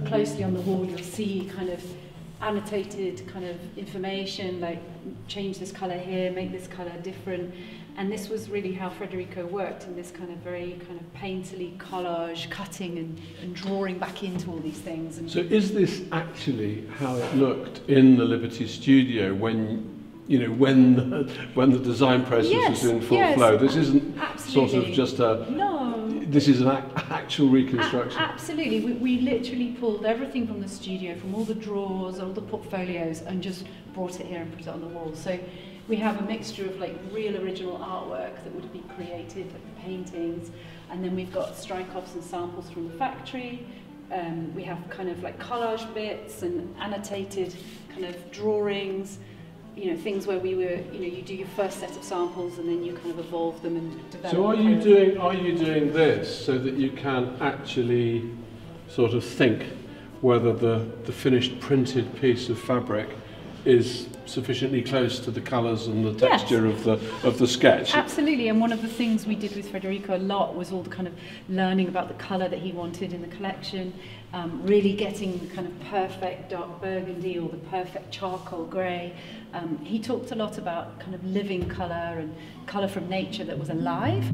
closely on the wall, you'll see kind of annotated kind of information like change this color here, make this color different. And this was really how Federico worked in this kind of very kind of painterly collage, cutting and, and drawing back into all these things. And so is this actually how it looked in the Liberty studio when you know when the, when the design process yes, is in full yes, flow? This isn't absolutely. sort of just a no. This is an actual reconstruction. A absolutely, we, we literally pulled everything from the studio, from all the drawers, all the portfolios, and just brought it here and put it on the wall. So we have a mixture of like real original artwork that would be created, like paintings, and then we've got strike-offs and samples from the factory. Um, we have kind of like collage bits and annotated kind of drawings, you know, things where we were, you know, you do your first set of samples and then you kind of evolve them and develop. So are you doing, are you doing this so that you can actually sort of think whether the, the finished printed piece of fabric is sufficiently close to the colours and the texture yes. of the of the sketch. Absolutely, and one of the things we did with Federico a lot was all the kind of learning about the colour that he wanted in the collection, um, really getting the kind of perfect dark burgundy or the perfect charcoal grey. Um, he talked a lot about kind of living colour and colour from nature that was alive.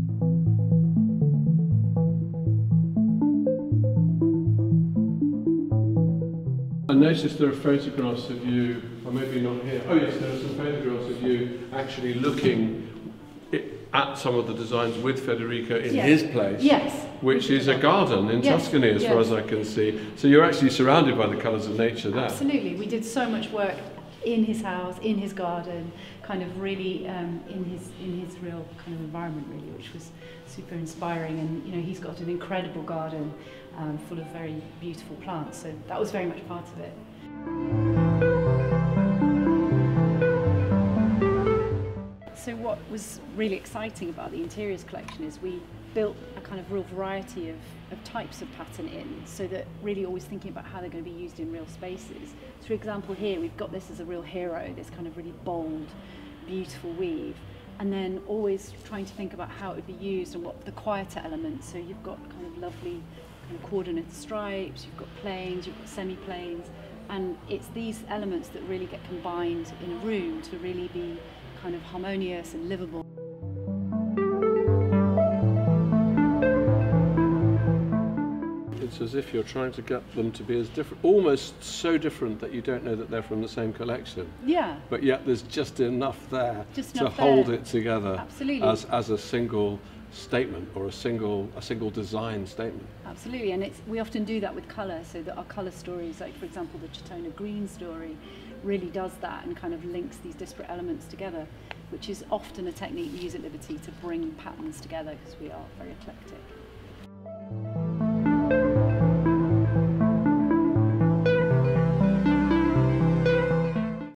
Noticed there are photographs of you, or maybe not here. Oh yes, there are some photographs of you actually looking at some of the designs with Federico in yes. his place. Yes. Which is a garden in yes. Tuscany, as yes. far as I can see. So you're actually surrounded by the colours of nature there. Absolutely. We did so much work in his house, in his garden, kind of really um, in his in his real kind of environment, really, which was super inspiring. And you know, he's got an incredible garden um, full of very beautiful plants, so that was very much part of it. So what was really exciting about the interiors collection is we built a kind of real variety of, of types of pattern in so that really always thinking about how they're going to be used in real spaces. So for example here we've got this as a real hero, this kind of really bold, beautiful weave and then always trying to think about how it would be used and what the quieter elements. So you've got kind of lovely kind of coordinate stripes, you've got plains, you've got semi-plains, and it's these elements that really get combined in a room to really be kind of harmonious and livable. It's as if you're trying to get them to be as different, almost so different that you don't know that they're from the same collection. Yeah. But yet there's just enough there just to enough hold there. it together Absolutely. as, as a single statement or a single a single design statement. Absolutely, and it's we often do that with colour, so that our colour stories, like for example the Chitona Green story, really does that and kind of links these disparate elements together, which is often a technique we use at Liberty to bring patterns together because we are very eclectic.